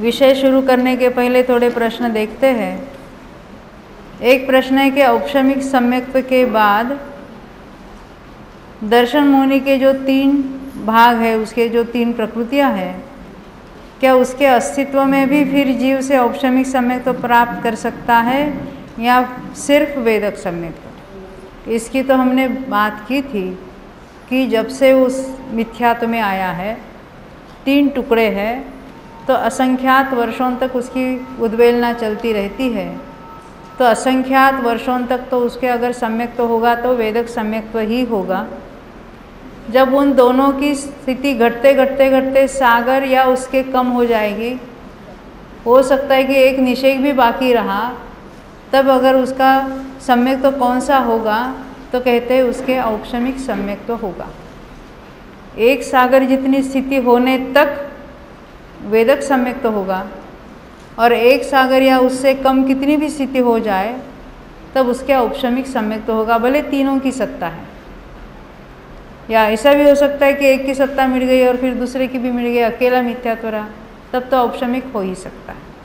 विषय शुरू करने के पहले थोड़े प्रश्न देखते हैं। एक प्रश्न है कि औपशमिक सम्यक्त्व के बाद दर्शन मुनि के जो तीन भाग है, उसके जो तीन प्रकृतियाँ हैं, क्या उसके अस्तित्व में भी फिर जीव से औपशमिक सम्यक तो प्राप्त कर सकता है या सिर्फ़ वेदक सम्यक? इसकी तो हमने बात की थी कि जब से उस मिथ्यात्व में आया है, तीन टुकड़े हैं तो असंख्यात वर्षों तक उसकी उद्वेलना चलती रहती है। तो असंख्यात वर्षों तक तो उसके अगर सम्यक तो होगा तो वेदक सम्यक तो ही होगा। जब उन दोनों की स्थिति घटते घटते घटते सागर या उसके कम हो जाएगी, हो सकता है कि एक निषेक भी बाकी रहा, तब अगर उसका सम्यक तो कौन सा होगा तो कहते हैं उसके औक्षमिक सम्यक तो होगा। एक सागर जितनी स्थिति होने तक वेदक सम्यक तो होगा। और एक सागर या उससे कम कितनी भी स्थिति हो जाए, तब उसके औपशमिक सम्यक तो होगा, भले तीनों की सत्ता है। या ऐसा भी हो सकता है कि एक की सत्ता मिल गई और फिर दूसरे की भी मिल गई, अकेला मिथ्यात्व रहा, तब तो औपशमिक हो ही सकता है।